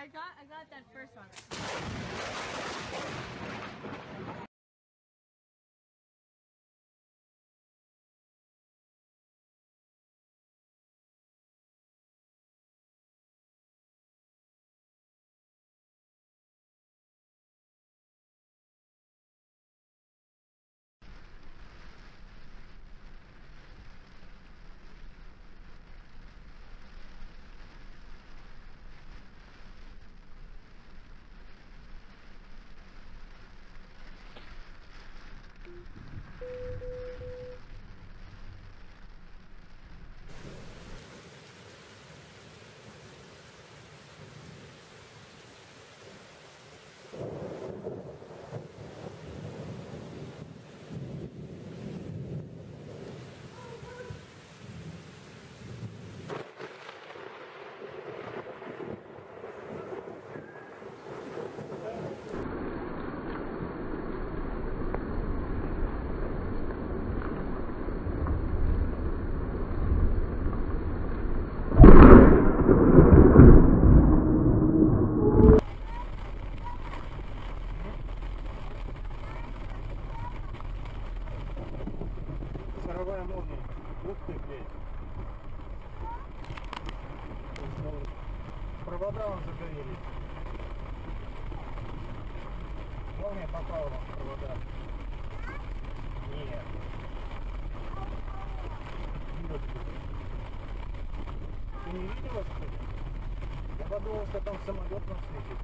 I got I got that first one. Блядь. Провода он загорелись. Молния попала вам в провода. Нет. Ты не видела, что ли? Я подумал, что там самолет нам светит.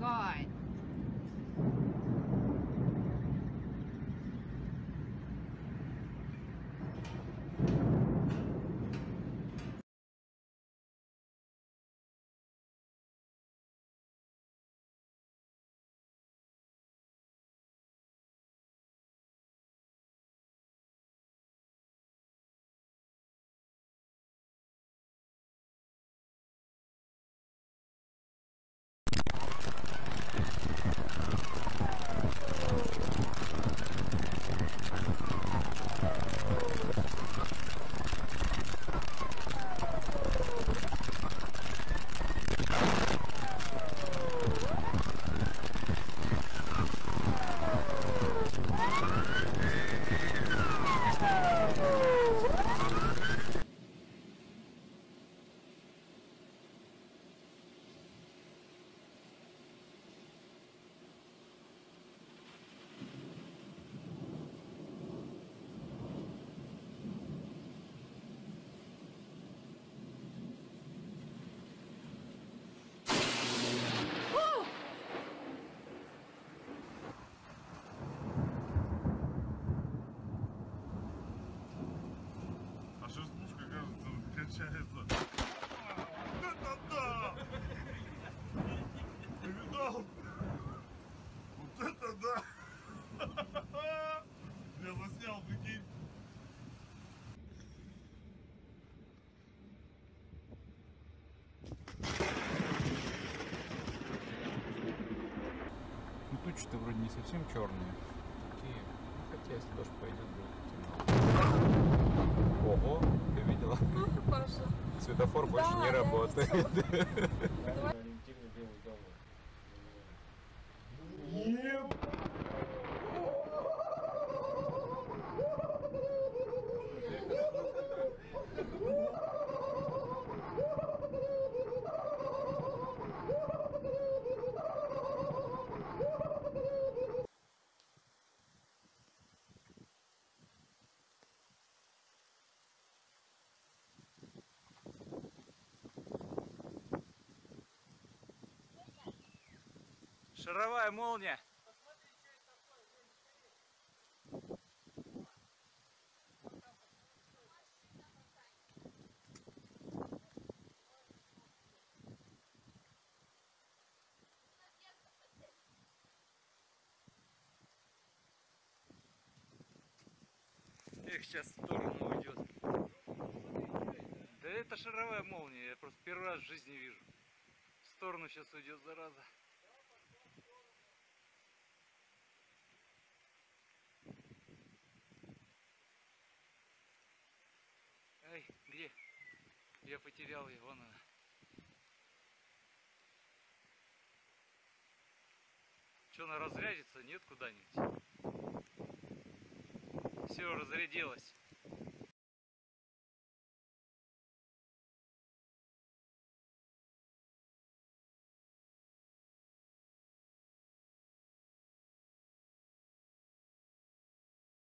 God. Тучи-то вроде не совсем черные. Такие. Ну, Хотя если дождь пойдет, будет темно. Ого, ты видела? Паша. Светофор больше Да, не работает. Шаровая молния. Эх, сейчас в сторону уйдет. Да это шаровая молния, я просто первый раз в жизни вижу. В сторону сейчас уйдет, зараза. Потерял его, она. Что, она разрядится? Нет куда-нибудь? Все, разрядилась.